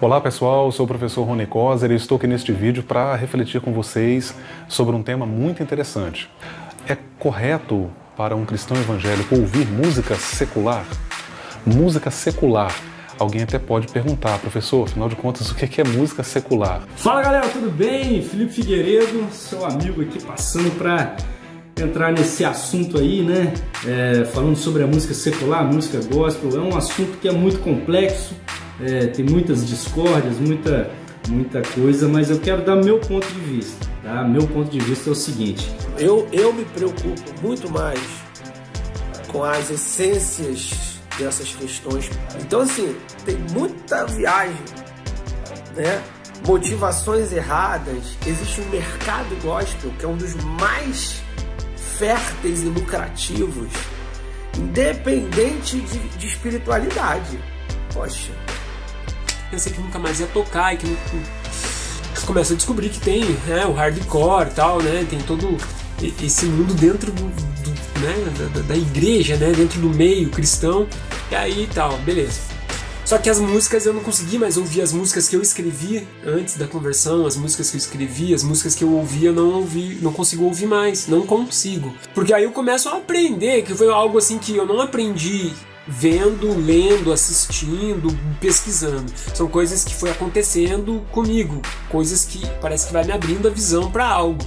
Olá pessoal, sou o professor Rony Coser e estou aqui neste vídeo para refletir com vocês sobre um tema muito interessante. É correto para um cristão evangélico ouvir música secular? Música secular. Alguém até pode perguntar, professor, afinal de contas, o que é música secular? Fala galera, tudo bem? Felipe Figueiredo, seu amigo aqui passando para entrar nesse assunto aí, né? É, falando sobre a música secular, a música gospel. É um assunto que é muito complexo, é, tem muitas discórdias, muita, muita coisa, mas eu quero dar meu ponto de vista. Tá? Meu ponto de vista é o seguinte: eu, eu me preocupo muito mais com as essências dessas questões. Então, assim, tem muita viagem, né? Motivações erradas. Existe um mercado gospel que é um dos mais férteis e lucrativos, independente de, de espiritualidade. Poxa. Pensei que nunca mais ia tocar e que começa a descobrir que tem né, o hardcore e tal, né? Tem todo esse mundo dentro do, do né, da, da, igreja, né? Dentro do meio cristão. E aí tal, beleza. Só que as músicas eu não consegui mais ouvir as músicas que eu escrevi antes da conversão, as músicas que eu escrevi, as músicas que eu ouvia, eu não ouvi, não consigo ouvir mais, não consigo. Porque aí eu começo a aprender, que foi algo assim que eu não aprendi vendo, lendo, assistindo, pesquisando. São coisas que foi acontecendo comigo, coisas que parece que vai me abrindo a visão para algo.